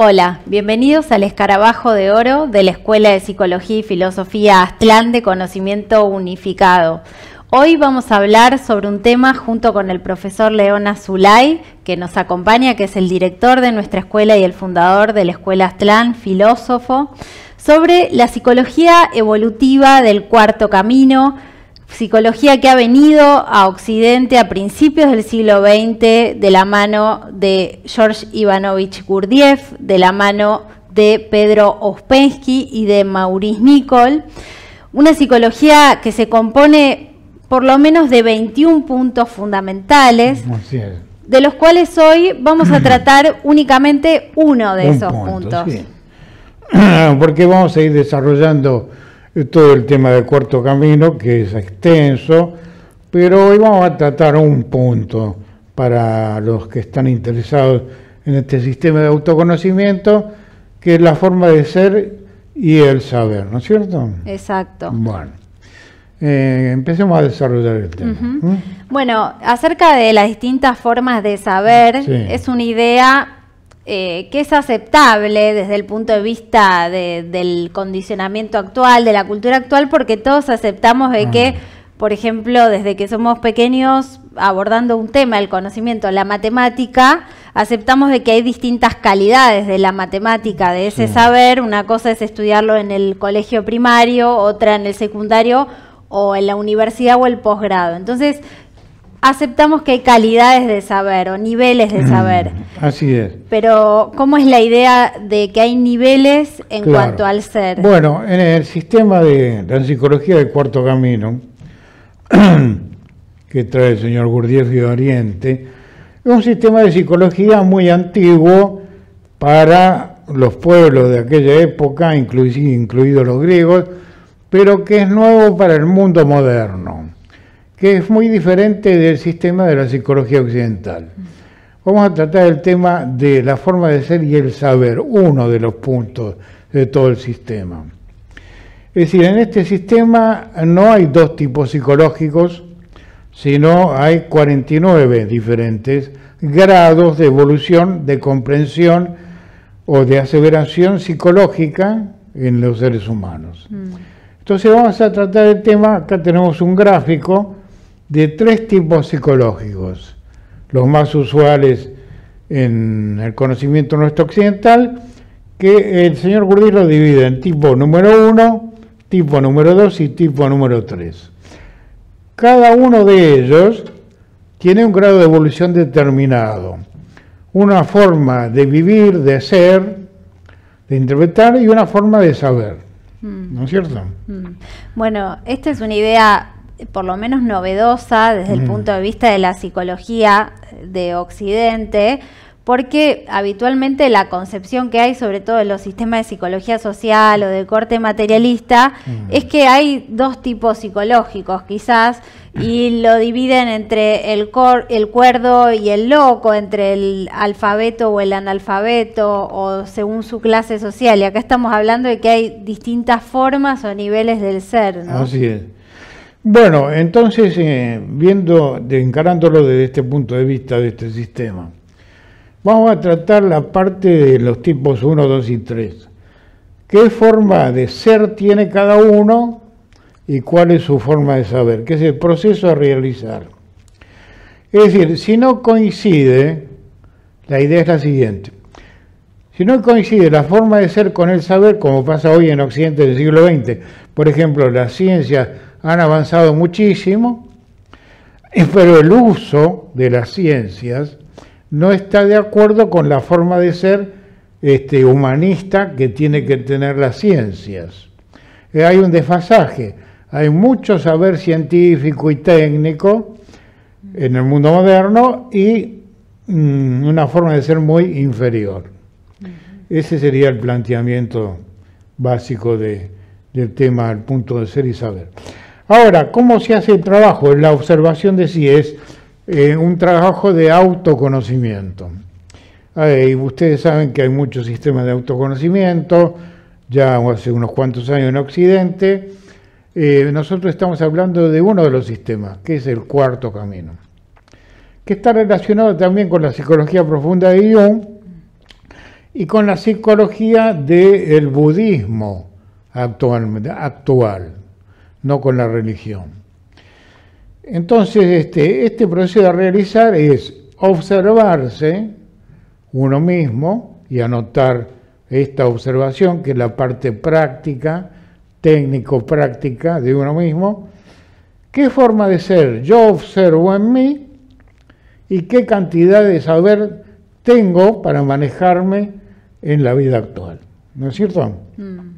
Hola, bienvenidos al Escarabajo de Oro de la Escuela de Psicología y Filosofía Aztlán de Conocimiento Unificado. Hoy vamos a hablar sobre un tema junto con el profesor León Azulay, que nos acompaña, que es el director de nuestra escuela y el fundador de la Escuela Aztlán, filósofo, sobre la psicología evolutiva del cuarto camino, psicología que ha venido a Occidente a principios del siglo XX de la mano de George Ivanovich Gurdjieff, de la mano de Pedro Ouspensky y de Maurice Nicol. Una psicología que se compone por lo menos de 21 puntos fundamentales, de los cuales hoy vamos a tratar únicamente uno de esos puntos. Porque vamos a ir desarrollando todo el tema del cuarto camino, que es extenso, pero hoy vamos a tratar un punto para los que están interesados en este sistema de autoconocimiento, que es la forma de ser y el saber, ¿no es cierto? Exacto. Bueno, eh, empecemos a desarrollar el tema. ¿Mm? Bueno, acerca de las distintas formas de saber, es una idea eh, que es aceptable desde el punto de vista del condicionamiento actual, de la cultura actual, porque todos aceptamos de que, por ejemplo, desde que somos pequeños, abordando un tema, el conocimiento, la matemática, aceptamos de que hay distintas calidades de la matemática, de ese saber. Una cosa es estudiarlo en el colegio primario, otra en el secundario o en la universidad o el posgrado. Entonces, aceptamos que hay calidades de saber o niveles de mm, saber. así es. Pero, ¿cómo es la idea de que hay niveles en cuanto al ser? Bueno, en el sistema de la psicología del cuarto camino, que trae el señor Gurdjieff de Oriente, es un sistema de psicología muy antiguo para los pueblos de aquella época, incluidos los griegos, pero que es nuevo para el mundo moderno que es muy diferente del sistema de la psicología occidental. Vamos a tratar el tema de la forma de ser y el saber, uno de los puntos de todo el sistema. Es decir, en este sistema no hay dos tipos psicológicos, sino hay 49 diferentes grados de evolución, de comprensión o de aseveración psicológica en los seres humanos. Mm. Entonces vamos a tratar el tema, acá tenemos un gráfico de tres tipos psicológicos, los más usuales en el conocimiento nuestro occidental, que el señor Gurdjieff lo divide en tipo número uno, tipo número dos y tipo número tres. Cada uno de ellos tiene un grado de evolución determinado, una forma de vivir, de ser, de interpretar y una forma de saber. Mm. ¿No es cierto? Mm. Bueno, esta es una idea por lo menos novedosa desde el punto de vista de la psicología de Occidente, porque habitualmente la concepción que hay, sobre todo en los sistemas de psicología social o de corte materialista, es que hay dos tipos psicológicos quizás, y lo dividen entre el, el cuerdo y el loco, entre el alfabeto o el analfabeto, o según su clase social. Y acá estamos hablando de que hay distintas formas o niveles del ser. ¿no? Así es. Bueno, entonces, eh, viendo, encarándolo desde este punto de vista de este sistema, vamos a tratar la parte de los tipos 1, 2 y 3. ¿Qué forma de ser tiene cada uno y cuál es su forma de saber? ¿Qué es el proceso a realizar? Es decir, si no coincide, la idea es la siguiente. Si no coincide la forma de ser con el saber, como pasa hoy en Occidente del siglo XX, por ejemplo, la ciencia han avanzado muchísimo, pero el uso de las ciencias no está de acuerdo con la forma de ser este, humanista que tiene que tener las ciencias. Eh, hay un desfasaje, hay mucho saber científico y técnico en el mundo moderno y mm, una forma de ser muy inferior. Ese sería el planteamiento básico del tema, el punto de ser y saber. Ahora, ¿cómo se hace el trabajo? La observación de sí es eh, un trabajo de autoconocimiento. ustedes saben que hay muchos sistemas de autoconocimiento, ya hace unos cuantos años en Occidente. Eh, nosotros estamos hablando de uno de los sistemas, que es el cuarto camino, que está relacionado también con la psicología profunda de Jung y con la psicología del budismo actual, actual, no con la religión. Entonces, este, este proceso a realizar es observarse uno mismo y anotar esta observación, que es la parte práctica, técnico-práctica de uno mismo. ¿Qué forma de ser yo observo en mí y qué cantidad de saber tengo para manejarme en la vida actual. ¿No es cierto? Mm.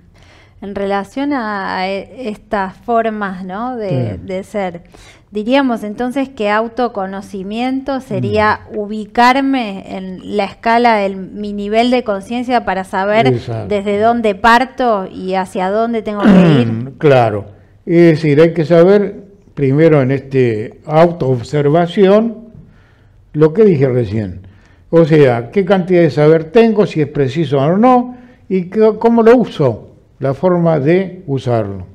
En relación a estas formas ¿no? de, ser, diríamos entonces que autoconocimiento sería mm. ubicarme en la escala de mi nivel de conciencia para saber desde dónde parto y hacia dónde tengo que ir. Claro, es decir, hay que saber primero en este autoobservación lo que dije recién o sea, qué cantidad de saber tengo, si es preciso o no, y cómo lo uso, la forma de usarlo.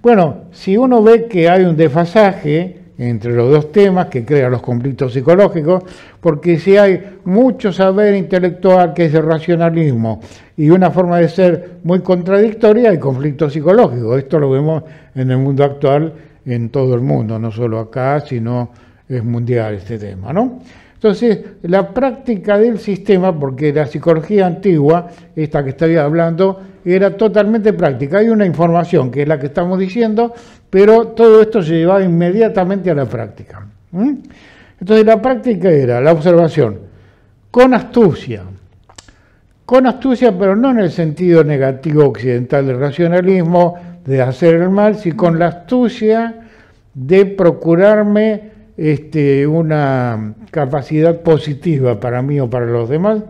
Bueno, si uno ve que hay un desfasaje entre los dos temas que crea los conflictos psicológicos, porque si hay mucho saber intelectual que es el racionalismo y una forma de ser muy contradictoria, hay conflictos psicológicos. Esto lo vemos en el mundo actual, en todo el mundo, no solo acá, sino es mundial este tema, ¿no? Entonces, la práctica del sistema, porque la psicología antigua, esta que estoy hablando, era totalmente práctica. Hay una información que es la que estamos diciendo, pero todo esto se llevaba inmediatamente a la práctica. Entonces, la práctica era la observación con astucia. Con astucia, pero no en el sentido negativo occidental del racionalismo, de hacer el mal, sino con la astucia de procurarme este, una capacidad positiva para mí o para los demás,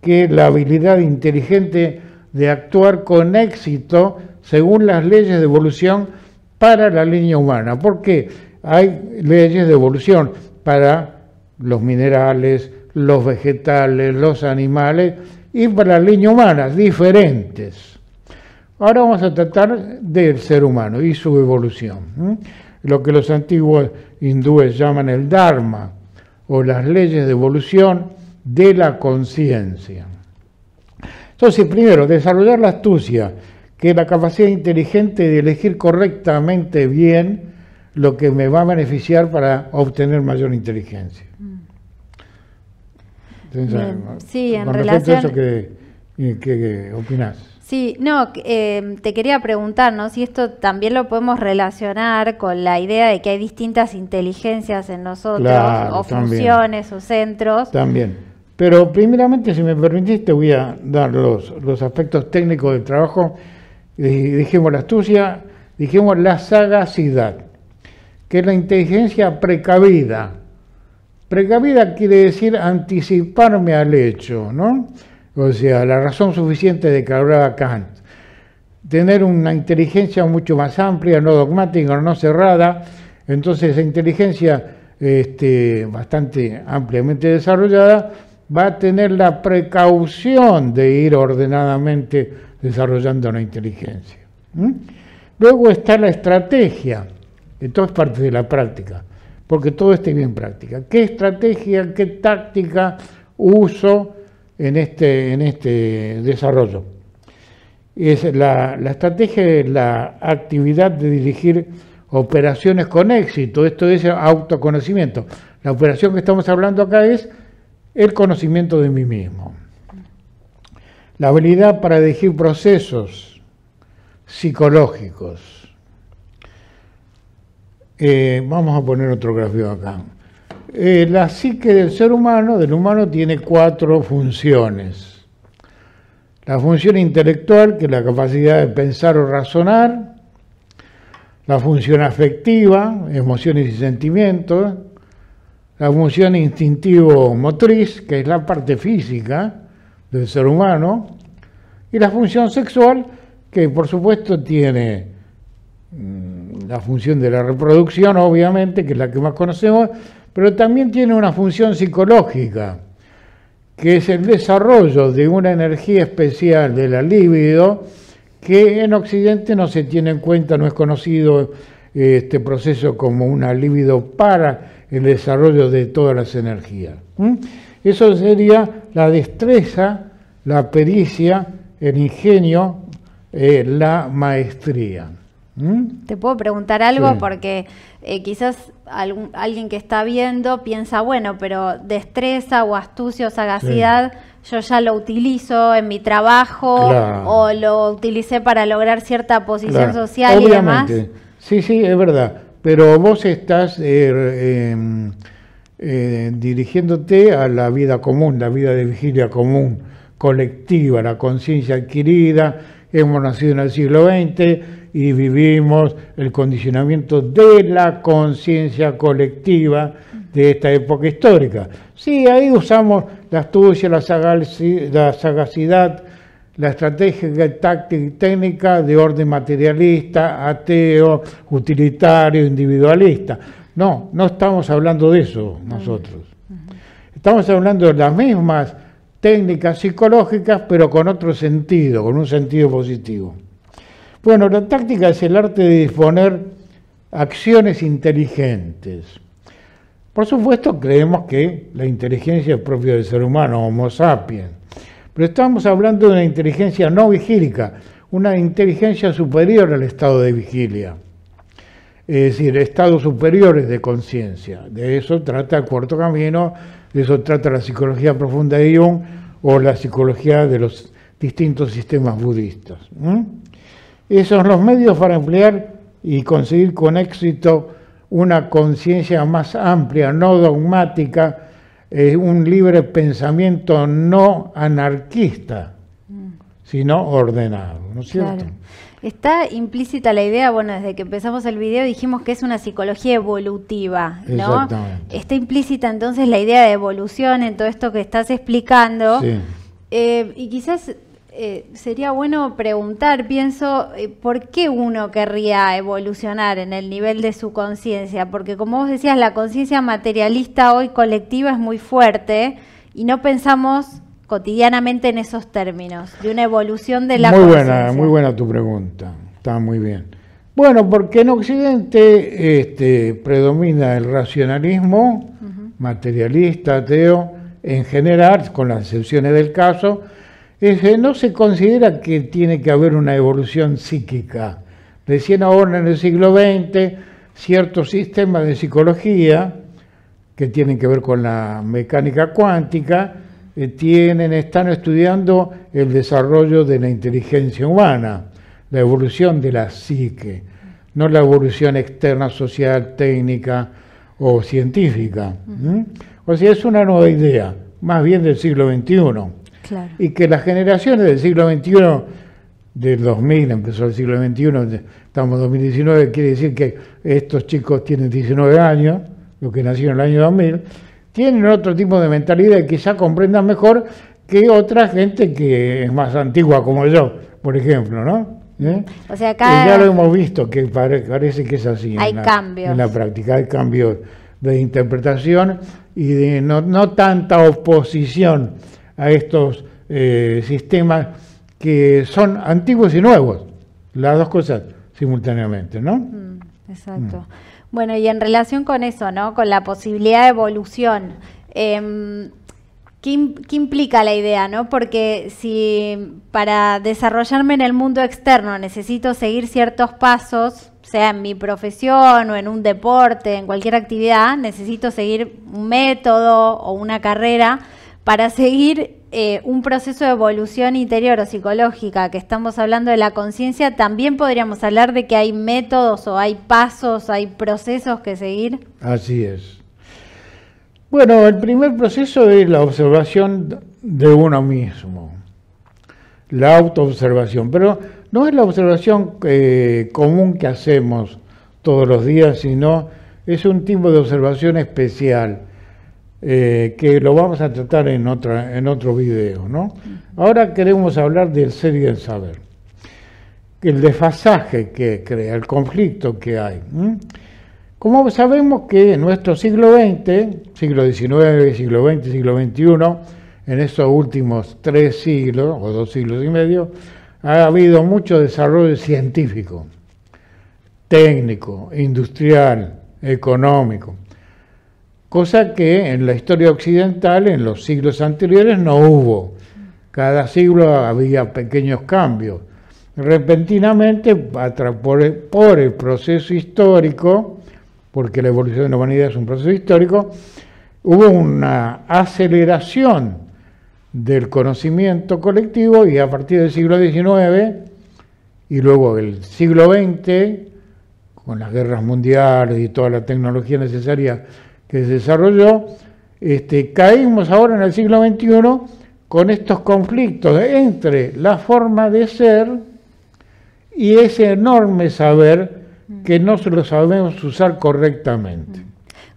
que la habilidad inteligente de actuar con éxito según las leyes de evolución para la línea humana. Porque hay leyes de evolución para los minerales, los vegetales, los animales y para la línea humana, diferentes. Ahora vamos a tratar del ser humano y su evolución lo que los antiguos hindúes llaman el Dharma o las leyes de evolución de la conciencia. Entonces, primero, desarrollar la astucia, que es la capacidad inteligente de elegir correctamente bien lo que me va a beneficiar para obtener mayor inteligencia. sí, en relación... a eso, ¿qué, opinás? Sí, no, eh, te quería preguntar, ¿no? Si esto también lo podemos relacionar con la idea de que hay distintas inteligencias en nosotros, o funciones, o centros. También. Pero primeramente, si me permitiste, voy a dar los, los aspectos técnicos del trabajo. Dijimos la astucia, dijimos la sagacidad, que es la inteligencia precavida. Precavida quiere decir anticiparme al hecho, ¿no? O sea, la razón suficiente de que hablaba Kant. Tener una inteligencia mucho más amplia, no dogmática, no cerrada. Entonces, esa inteligencia este, bastante ampliamente desarrollada va a tener la precaución de ir ordenadamente desarrollando una inteligencia. Luego está la estrategia, esto es parte de la práctica, porque todo está bien práctica. ¿Qué estrategia, qué táctica uso? en este, en este desarrollo. Es la, la estrategia es la actividad de dirigir operaciones con éxito, esto es autoconocimiento. La operación que estamos hablando acá es el conocimiento de mí mismo. La habilidad para dirigir procesos psicológicos. Eh, vamos a poner otro gráfico acá. Eh, la psique del ser humano, del humano, tiene cuatro funciones. La función intelectual, que es la capacidad de pensar o razonar. La función afectiva, emociones y sentimientos. La función instintivo-motriz, que es la parte física del ser humano. Y la función sexual, que por supuesto tiene mm, la función de la reproducción, obviamente, que es la que más conocemos, pero también tiene una función psicológica, que es el desarrollo de una energía especial de la libido que en Occidente no se tiene en cuenta, no es conocido este proceso como una libido para el desarrollo de todas las energías. Eso sería la destreza la pericia, el ingenio, eh, la maestría. ¿Mm? Te puedo preguntar algo porque eh, quizás alguien que está viendo piensa, bueno, pero destreza o astucia o sagacidad yo ya lo utilizo en mi trabajo o lo utilicé para lograr cierta posición social y demás. Sí, sí, es verdad. Pero vos estás eh, em, eh, dirigiéndote a la vida común, la vida de vigilia común, colectiva, la conciencia adquirida. Hemos nacido en el siglo XX y vivimos el condicionamiento de la conciencia colectiva de esta época histórica. Sí, ahí usamos la astucia, la, sagacidad, la estrategia táctica y técnica de orden materialista, ateo, utilitario, individualista. No, no estamos hablando de eso nosotros. Estamos hablando de las mismas técnicas psicológicas, pero con otro sentido, con un sentido positivo. Bueno, la táctica es el arte de disponer acciones inteligentes. Por supuesto, creemos que la inteligencia es propia del ser humano, Homo sapiens, pero estamos hablando de una inteligencia no vigílica, una inteligencia superior al estado de vigilia, es decir, estados superiores de conciencia. De eso trata el cuarto camino, de eso trata la psicología profunda de Jung o la psicología de los distintos sistemas budistas. Esos son los medios para emplear y conseguir con éxito una conciencia más amplia, no dogmática, eh, un libre pensamiento no anarquista, mm. sino ordenado, ¿no es cierto? Está implícita la idea, bueno, desde que empezamos el video dijimos que es una psicología evolutiva, ¿no? Está implícita entonces la idea de evolución en todo esto que estás explicando. Sí. Eh, y quizás eh, sería bueno preguntar, pienso, eh, ¿por qué uno querría evolucionar en el nivel de su conciencia? Porque como vos decías, la conciencia materialista hoy colectiva es muy fuerte y no pensamos cotidianamente en esos términos, de una evolución de la muy Buena, muy buena tu pregunta, está muy bien. Bueno, porque en Occidente este, predomina el racionalismo materialista, ateo, en general, con las excepciones del caso, no se considera que tiene que haber una evolución psíquica. Recién ahora en el siglo XX, ciertos sistemas de psicología que tienen que ver con la mecánica cuántica, eh, tienen, están estudiando el desarrollo de la inteligencia humana, la evolución de la psique, no la evolución externa, social, técnica o científica. O sea, es una nueva idea, más bien del siglo XXI. Y que las generaciones del siglo XXI, del 2000, empezó el siglo XXI, estamos en 2019, quiere decir que estos chicos tienen 19 años, los que nacieron en el año 2000, tienen otro tipo de mentalidad y quizá comprendan mejor que otra gente que es más antigua como yo, por ejemplo, ¿no? ¿Eh? O sea, acá ya lo hemos visto, que parece que es así. Hay cambios. En la práctica hay cambios de interpretación y de no, no tanta oposición a estos eh, sistemas que son antiguos y nuevos, las dos cosas simultáneamente, ¿no? Mm, exacto. Bueno, y en relación con eso, ¿no? Con la posibilidad de evolución, em, ¿qué, ¿qué, implica la idea, no? Porque si para desarrollarme en el mundo externo necesito seguir ciertos pasos, sea en mi profesión o en un deporte, en cualquier actividad, necesito seguir un método o una carrera para seguir eh, un proceso de evolución interior o psicológica, que estamos hablando de la conciencia, también podríamos hablar de que hay métodos o hay pasos, hay procesos que seguir. Así es. Bueno, el primer proceso es la observación de uno mismo, la autoobservación, pero no es la observación eh, común que hacemos todos los días, sino es un tipo de observación especial eh, que lo vamos a tratar en, otra, en otro video. ¿no? Ahora queremos hablar del ser y del saber, el desfasaje que crea, el conflicto que hay. Como sabemos que en nuestro siglo XX, siglo XIX, siglo XX, siglo XXI, en estos últimos tres siglos o dos siglos y medio, ha habido mucho desarrollo científico, técnico, industrial, económico cosa que en la historia occidental en los siglos anteriores no hubo. cada siglo había pequeños cambios. Repentinamente, por el proceso histórico, porque la evolución de la humanidad es un proceso histórico, hubo una aceleración del conocimiento colectivo y a partir del siglo XIX y luego el siglo XX, con las guerras mundiales y toda la tecnología necesaria que se desarrolló, este, caímos ahora en el siglo XXI con estos conflictos entre la forma de ser y ese enorme saber que no se lo sabemos usar correctamente.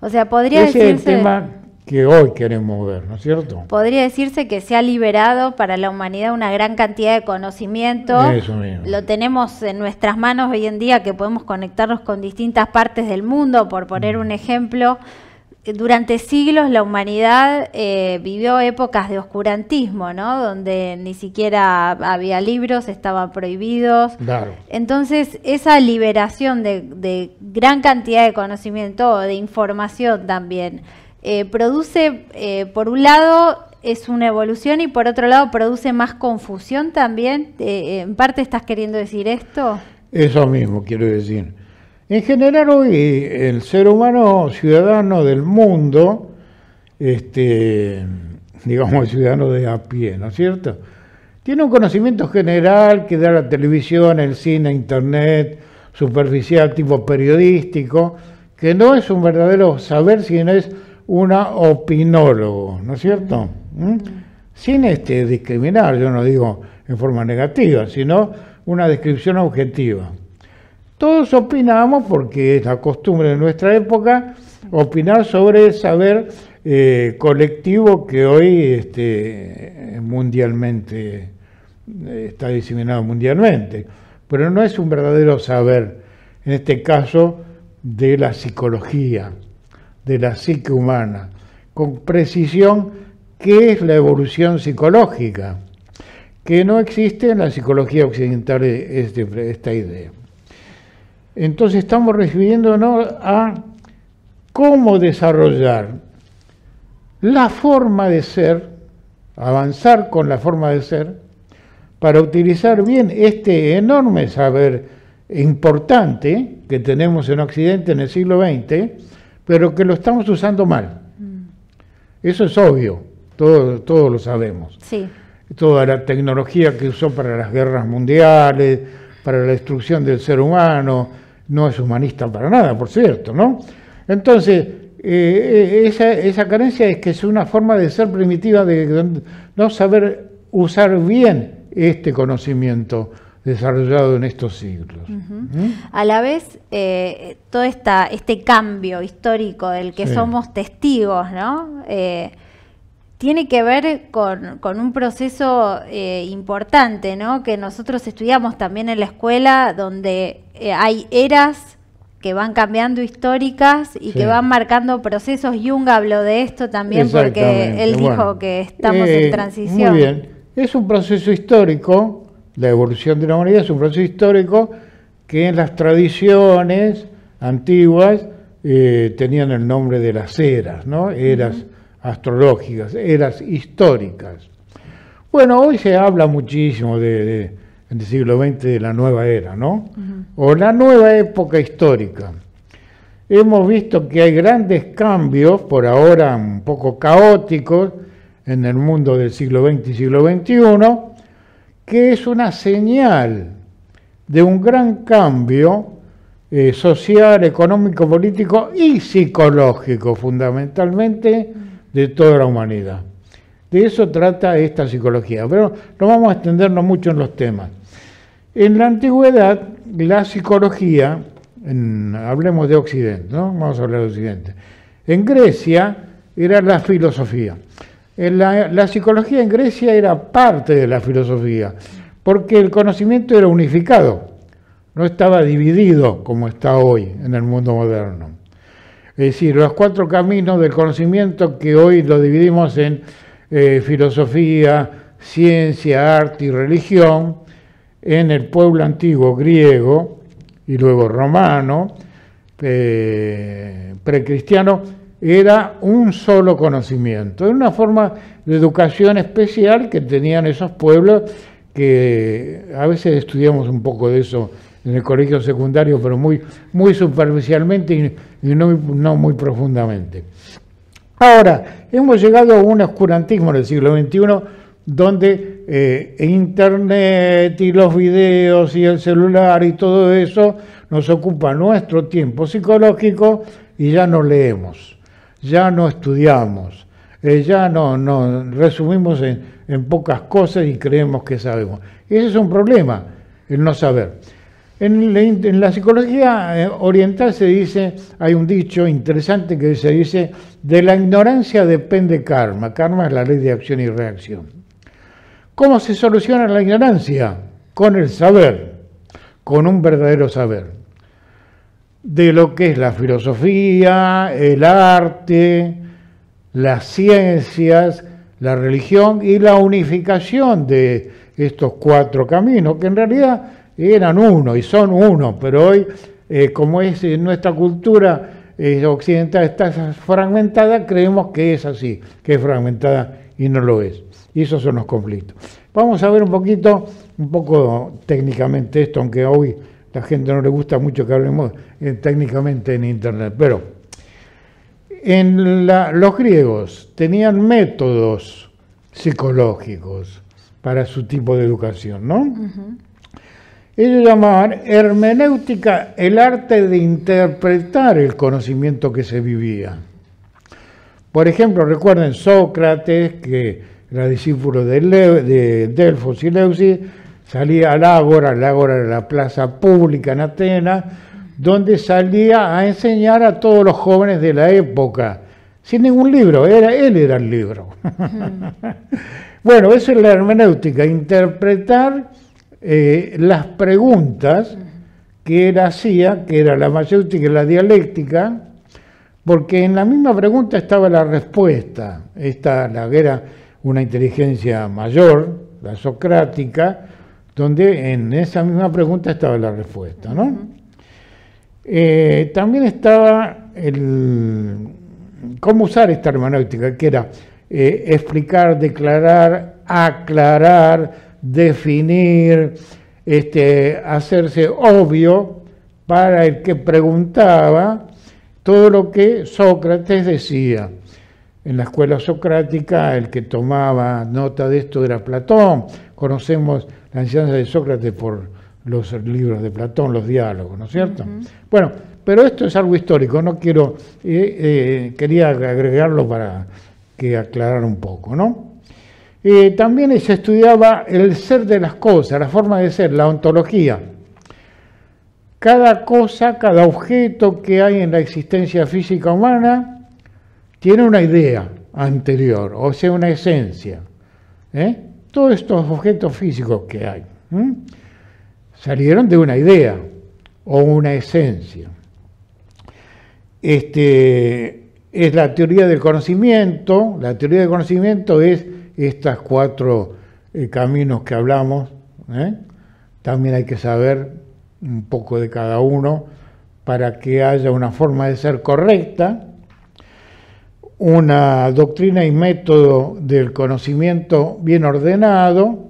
O sea, podría ese es el tema que hoy queremos ver, ¿no es cierto? Podría decirse que se ha liberado para la humanidad una gran cantidad de conocimiento. Eso mismo. Lo tenemos en nuestras manos hoy en día que podemos conectarnos con distintas partes del mundo, por poner un ejemplo durante siglos la humanidad eh, vivió épocas de oscurantismo, ¿no? Donde ni siquiera había libros, estaban prohibidos. Claro. Entonces, esa liberación de, gran cantidad de conocimiento, de información también, eh, produce, eh, por un lado, es una evolución y por otro lado produce más confusión también. ¿En parte estás queriendo decir esto? Eso mismo quiero decir. En general hoy el ser humano ciudadano del mundo, este, digamos ciudadano de a pie, ¿no es cierto? Tiene un conocimiento general que da la televisión, el cine, internet, superficial, tipo periodístico, que no es un verdadero saber, sino es una opinólogo, ¿no es cierto? ¿Mm? Sin este discriminar, yo no digo en forma negativa, sino una descripción objetiva. Todos opinamos, porque es la costumbre de nuestra época, opinar sobre el saber eh, colectivo que hoy este, mundialmente eh, está diseminado mundialmente. Pero no es un verdadero saber, en este caso, de la psicología, de la psique humana, con precisión qué es la evolución psicológica, que no existe en la psicología occidental esta idea. Entonces estamos refiriéndonos a cómo desarrollar la forma de ser, avanzar con la forma de ser, para utilizar bien este enorme saber importante que tenemos en Occidente en el siglo XX, pero que lo estamos usando mal. Mm. Eso es obvio, todos lo sabemos. Sí. Toda la tecnología que usó para las guerras mundiales, para la destrucción del ser humano, no es humanista para nada, por cierto, ¿no? Entonces, eh, esa, esa, carencia es que es una forma de ser primitiva, de no saber usar bien este conocimiento desarrollado en estos siglos. ¿Mm? A la vez, eh, todo esta, este cambio histórico del que somos testigos, ¿no? Eh, tiene que ver con, un proceso eh, importante, ¿no? Que nosotros estudiamos también en la escuela, donde eh, hay eras que van cambiando históricas y que van marcando procesos. Jung habló de esto también porque él dijo que estamos en eh, transición. Muy bien, es un proceso histórico, la evolución de la humanidad es un proceso histórico que en las tradiciones antiguas tenían el nombre de las eras, ¿no? Eras astrológicas, eras históricas. Bueno, hoy se habla muchísimo de, en el siglo XX de la nueva era, ¿no? O la nueva época histórica. Hemos visto que hay grandes cambios, por ahora un poco caóticos, en el mundo del siglo XX y siglo XXI, que es una señal de un gran cambio eh, social, económico, político y psicológico, fundamentalmente de toda la humanidad. De eso trata esta psicología, pero no vamos a extendernos mucho en los temas. En la antigüedad, la psicología, hablemos de Occidente, ¿no? Vamos a hablar de Occidente. En Grecia era la filosofía. la psicología en Grecia era parte de la filosofía, porque el conocimiento era unificado, no estaba dividido como está hoy en el mundo moderno. Es decir, los cuatro caminos del conocimiento que hoy lo dividimos en eh, filosofía, ciencia, arte y religión, en el pueblo antiguo griego y luego romano, eh, precristiano, era un solo conocimiento, era una forma de educación especial que tenían esos pueblos que a veces estudiamos un poco de eso en el colegio secundario, pero muy, superficialmente y, no, muy profundamente. Ahora, hemos llegado a un oscurantismo en el siglo XXI donde eh, Internet y los videos y el celular y todo eso nos ocupa nuestro tiempo psicológico y ya no leemos, ya no estudiamos, eh, ya no, no resumimos en, en, pocas cosas y creemos que sabemos. ese es un problema, el no saber. En la, psicología eh, oriental se dice, hay un dicho interesante que se dice, de la ignorancia depende karma. Karma es la ley de acción y reacción. ¿Cómo se soluciona la ignorancia? Con el saber, con un verdadero saber de lo que es la filosofía, el arte, las ciencias, la religión y la unificación de estos cuatro caminos, que en realidad eran uno y son uno, pero hoy, eh, como es en nuestra cultura eh, occidental está fragmentada, creemos que es así, que es fragmentada y no lo es. Y esos son los conflictos. Vamos a ver un poquito, un poco técnicamente esto, aunque hoy la gente no le gusta mucho que hablemos eh, técnicamente en Internet, pero en los griegos tenían métodos psicológicos para su tipo de educación, ¿no? Ellos llamaban hermenéutica el arte de interpretar el conocimiento que se vivía. Por ejemplo, recuerden Sócrates, que era discípulo de, de Delfos y Leucis, salía al Ágora, el Ágora era la plaza pública en Atenas, donde salía a enseñar a todos los jóvenes de la época, sin ningún libro, era, él era el libro. bueno, eso es la hermenéutica, interpretar eh, las preguntas que él hacía, que era la mayéutica y la dialéctica, porque en la misma pregunta estaba la respuesta. Esta la era una inteligencia mayor, la socrática, donde en esa misma pregunta estaba la respuesta. ¿no? Eh, también estaba el cómo usar esta hermenéutica, que era eh, explicar, declarar, aclarar, definir, este, hacerse obvio para el que preguntaba todo lo que Sócrates decía. En la escuela socrática el que tomaba nota de esto era Platón. Conocemos la enseñanza de Sócrates por los libros de Platón, los diálogos, ¿no es cierto? Bueno, pero esto es algo histórico, no quiero, eh, eh, quería agregarlo para que aclarara un poco, ¿no? También se estudiaba el ser de las cosas, la forma de ser, la ontología. Cada cosa, cada objeto que hay en la existencia física humana tiene una idea anterior, o sea, una esencia. ¿eh? Todos estos objetos físicos que hay salieron de una idea o una esencia. Este, es la teoría del conocimiento. La teoría del conocimiento es estos cuatro eh, caminos que hablamos. ¿eh? También hay que saber un poco de cada uno para que haya una forma de ser correcta, una doctrina y método del conocimiento bien ordenado,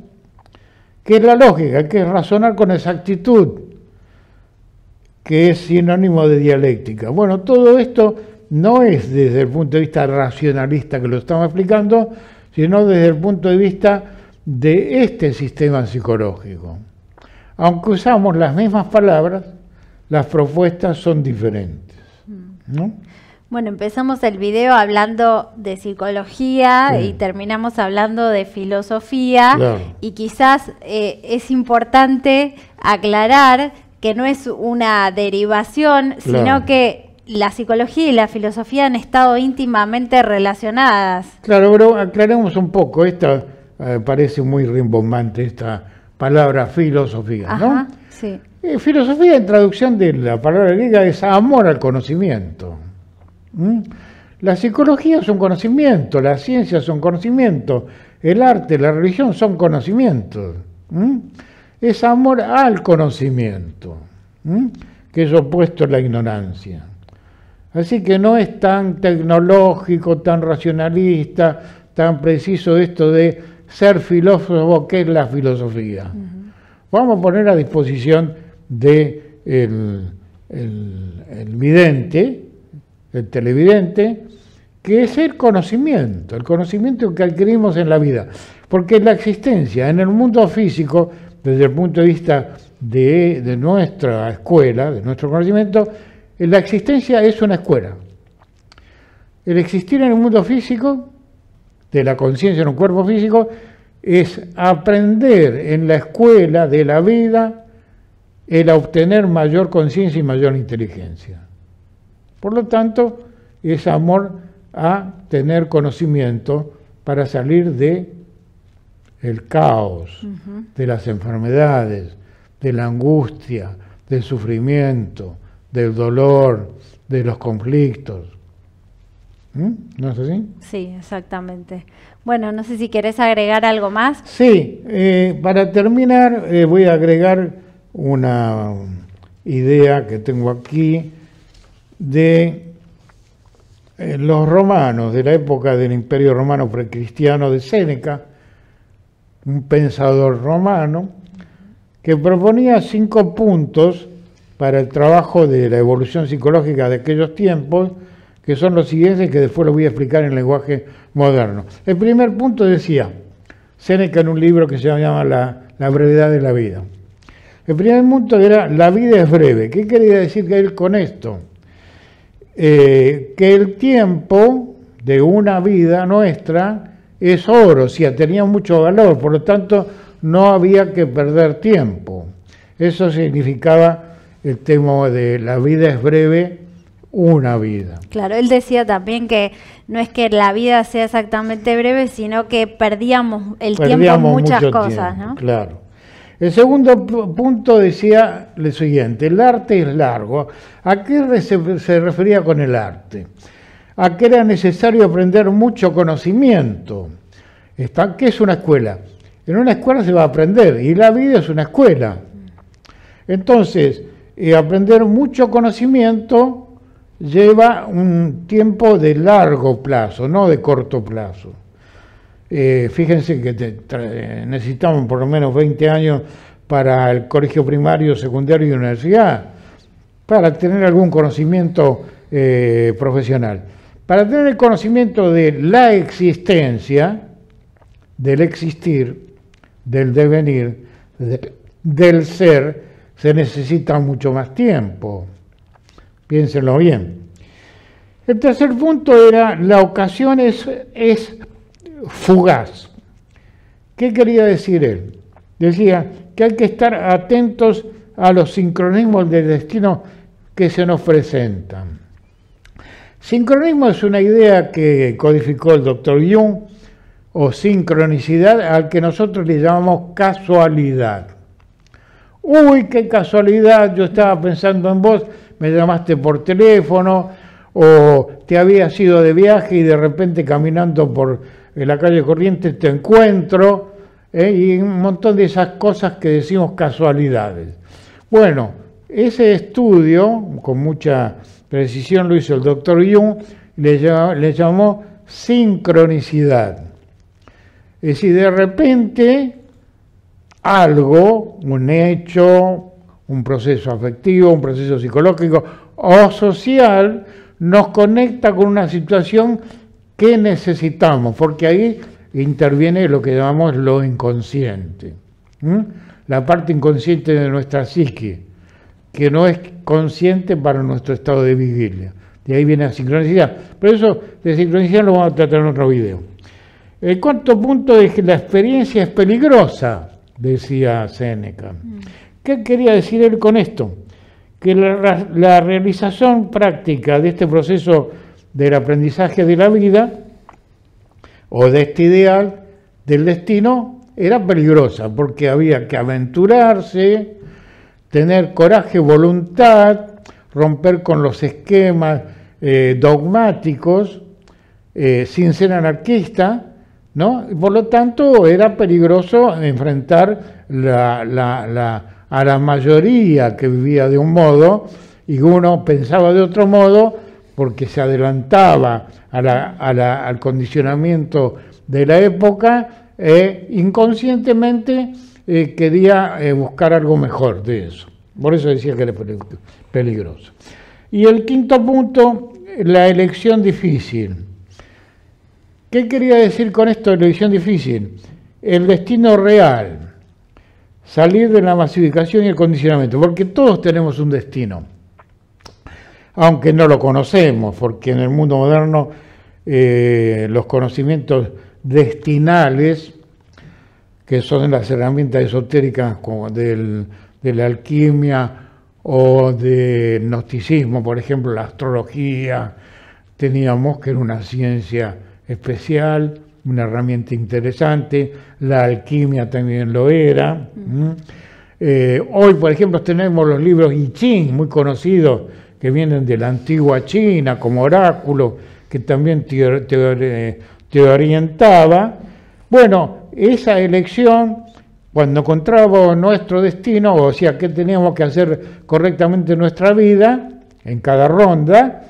que es la lógica, que es razonar con exactitud, que es sinónimo de dialéctica. Bueno, todo esto no es desde el punto de vista racionalista que lo estamos explicando, sino desde el punto de vista de este sistema psicológico. Aunque usamos las mismas palabras, las propuestas son diferentes. Bueno, empezamos el video hablando de psicología y terminamos hablando de filosofía. Y quizás eh, es importante aclarar que no es una derivación, sino que la psicología y la filosofía han estado íntimamente relacionadas. Claro, pero aclaremos un poco, esta eh, parece muy rimbombante, esta palabra filosofía, ¿no? Sí. Eh, filosofía en traducción de la palabra griega es amor al conocimiento. La psicología es un conocimiento, las ciencias son conocimiento, el arte, la religión son conocimientos. Es amor al conocimiento, que es opuesto a la ignorancia. Así que no es tan tecnológico, tan racionalista, tan preciso esto de ser filósofo, ¿qué es la filosofía? Vamos a poner a disposición de el, vidente, el televidente, que es el conocimiento, el conocimiento que adquirimos en la vida. Porque la existencia en el mundo físico, desde el punto de vista de, de nuestra escuela, de nuestro conocimiento, la existencia es una escuela. El existir en el mundo físico, de la conciencia en un cuerpo físico, es aprender en la escuela de la vida el obtener mayor conciencia y mayor inteligencia. Por lo tanto, es amor a tener conocimiento para salir de el caos, de las enfermedades, de la angustia, del sufrimiento, del dolor, de los conflictos. ¿Mm? ¿No es así? Sí, exactamente. Bueno, no sé si querés agregar algo más. Sí, eh, para terminar eh, voy a agregar una idea que tengo aquí de eh, los romanos, de la época del Imperio Romano precristiano de Séneca, un pensador romano, que proponía cinco puntos para el trabajo de la evolución psicológica de aquellos tiempos, que son los siguientes que después los voy a explicar en lenguaje moderno. El primer punto decía, Séneca en un libro que se llama La, brevedad de la vida. El primer punto era, la vida es breve. ¿Qué quería decir él con esto? Eh, que el tiempo de una vida nuestra es oro, o sea, tenía mucho valor, por lo tanto no había que perder tiempo. Eso significaba el tema de la vida es breve, una vida. Claro, él decía también que no es que la vida sea exactamente breve, sino que perdíamos el tiempo en muchas cosas, ¿no? Claro. El segundo punto decía lo siguiente, el arte es largo. ¿A qué se, refería con el arte? A que era necesario aprender mucho conocimiento. ¿Qué es una escuela? En una escuela se va a aprender y la vida es una escuela. Entonces, y aprender mucho conocimiento lleva un tiempo de largo plazo, no de corto plazo. Eh, fíjense que necesitamos por lo menos 20 años para el colegio primario, secundario y universidad, para tener algún conocimiento eh, profesional. Para tener el conocimiento de la existencia, del existir, del devenir, del ser, se necesita mucho más tiempo. Piénsenlo bien. El tercer punto era, la ocasión es, fugaz. ¿Qué quería decir él? Decía que hay que estar atentos a los sincronismos del destino que se nos presentan. Sincronismo es una idea que codificó el doctor Jung, o sincronicidad, al que nosotros le llamamos casualidad. Uy, qué casualidad, yo estaba pensando en vos, me llamaste por teléfono o te habías ido de viaje y de repente caminando por la calle corriente te encuentro ¿eh? y un montón de esas cosas que decimos casualidades. Bueno, ese estudio, con mucha precisión lo hizo el doctor Jung, le, le llamó sincronicidad. Es decir, de repente algo, un hecho, un proceso afectivo, un proceso psicológico o social, nos conecta con una situación que necesitamos, porque ahí interviene lo que llamamos lo inconsciente, la parte inconsciente de nuestra psique, que no es consciente para nuestro estado de vigilia. De ahí viene la sincronicidad. Pero eso de sincronicidad lo vamos a tratar en otro video. El cuarto punto es que la experiencia es peligrosa decía Séneca. ¿Qué quería decir él con esto? Que la, realización práctica de este proceso del aprendizaje de la vida o de este ideal del destino era peligrosa porque había que aventurarse, tener coraje, voluntad, romper con los esquemas eh, dogmáticos, eh, sin ser anarquista, ¿no? Por lo tanto, era peligroso enfrentar a la mayoría que vivía de un modo y uno pensaba de otro modo porque se adelantaba al condicionamiento de la época e inconscientemente eh, quería eh, buscar algo mejor de eso. Por eso decía que era peligroso. Y el quinto punto, la elección difícil. ¿Qué quería decir con esto de elección difícil? El destino real, salir de la masificación y el condicionamiento, porque todos tenemos un destino, aunque no lo conocemos, porque en el mundo moderno eh, los conocimientos destinales, que son las herramientas esotéricas como de la alquimia o del gnosticismo, por ejemplo, la astrología, teníamos que era una ciencia especial, una herramienta interesante, la alquimia también lo era. Eh, hoy, por ejemplo, tenemos los libros I Ching, muy conocidos, que vienen de la antigua China como oráculo, que también te, orientaba. Bueno, esa elección, cuando encontramos nuestro destino, o sea, qué teníamos que hacer correctamente en nuestra vida, en cada ronda,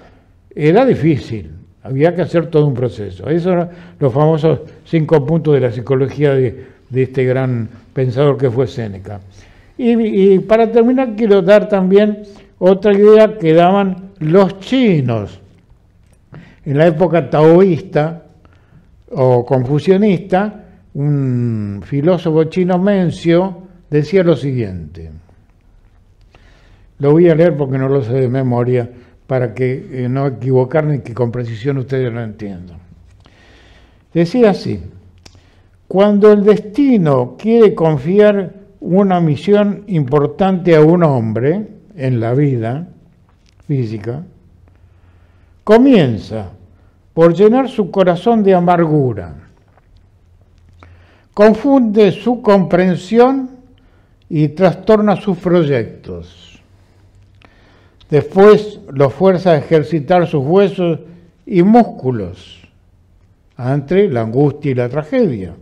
era difícil. Había que hacer todo un proceso. Esos son los famosos cinco puntos de la psicología de, este gran pensador que fue Séneca. Y, para terminar quiero dar también otra idea que daban los chinos. En la época taoísta o confucionista, un filósofo chino Mencio decía lo siguiente. Lo voy a leer porque no lo sé de memoria para que eh, no equivocarme y que con precisión ustedes lo entiendan. Decía así, cuando el destino quiere confiar una misión importante a un hombre en la vida física, comienza por llenar su corazón de amargura, confunde su comprensión y trastorna sus proyectos Después lo fuerza a ejercitar sus huesos y músculos ante la angustia y la tragedia.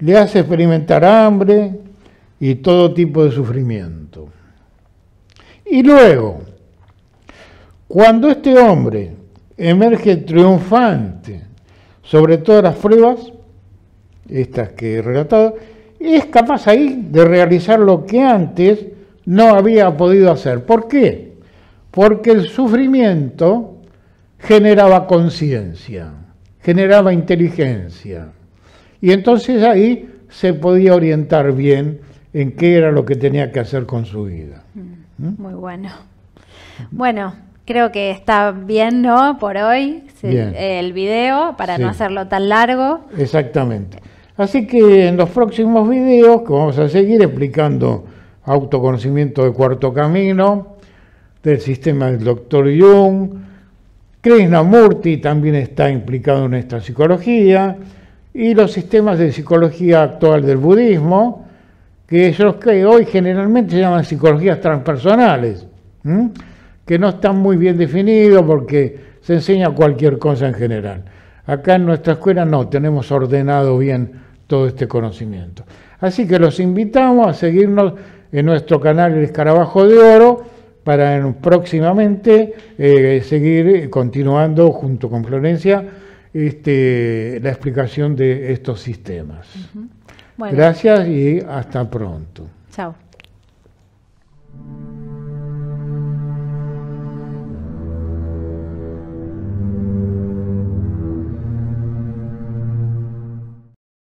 Le hace experimentar hambre y todo tipo de sufrimiento. Y luego, cuando este hombre emerge triunfante sobre todas las pruebas, estas que he relatado, es capaz ahí de realizar lo que antes no había podido hacer. ¿Por qué? Porque el sufrimiento generaba conciencia, generaba inteligencia. Y entonces ahí se podía orientar bien en qué era lo que tenía que hacer con su vida. Mm. Muy bueno. Bueno, creo que está bien, ¿no? Por hoy el video, para no hacerlo tan largo. Exactamente. Así que en los próximos videos, que vamos a seguir explicando autoconocimiento de cuarto camino, del sistema del doctor Jung. Krishnamurti también está implicado en esta psicología y los sistemas de psicología actual del budismo, que ellos que hoy generalmente se llaman psicologías transpersonales, que no están muy bien definidos porque se enseña cualquier cosa en general. Acá en nuestra escuela no, tenemos ordenado bien todo este conocimiento. Así que los invitamos a seguirnos en nuestro canal El Escarabajo de Oro, para próximamente eh, seguir continuando junto con Florencia este, la explicación de estos sistemas. Gracias y hasta pronto. Chao.